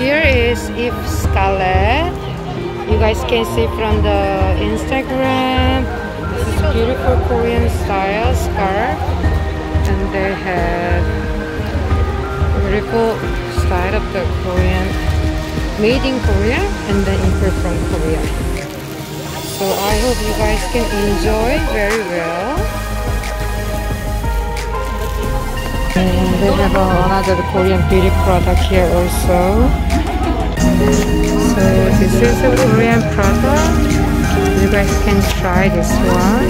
here is If Scarlet. You guys can see from the Instagram. This is beautiful Korean style scarf. And they have beautiful style of the Korean made in Korea and then import from Korea. So I hope you guys can enjoy very well. They have uh, another Korean beauty product here also. So this is a Korean product. You guys can try this one.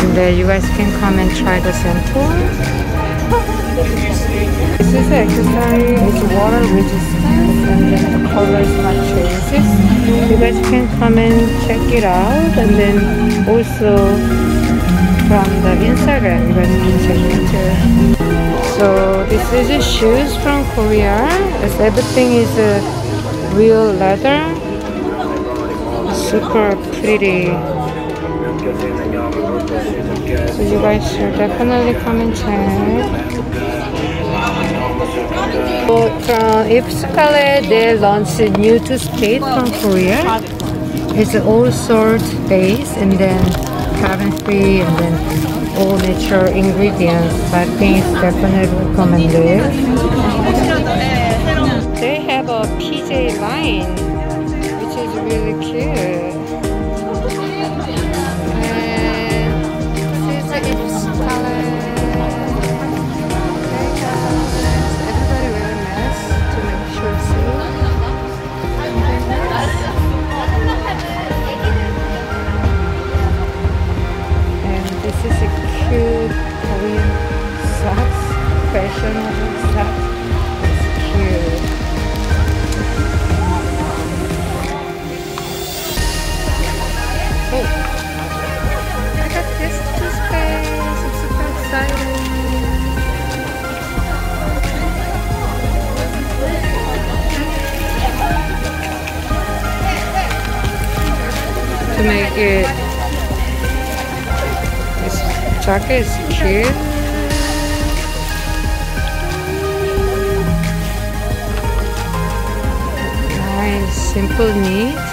And then you guys can come and try the sample. This is accessory, it's water resistant and then the color is not changes. You guys can come and check it out and then also from the Instagram you guys can it too. So this is the shoes from Korea. As everything is a real leather. Super pretty. So you guys should definitely come and check. So from Scarlet, they launched a new toothpaste from Korea. It's all salt base and then free and then all natural ingredients. I think it's definitely recommended. They have a PJ line, fashionable socks. It's cute. Oh, I got this. I'm super excited. to make it this jacket is cute simple neat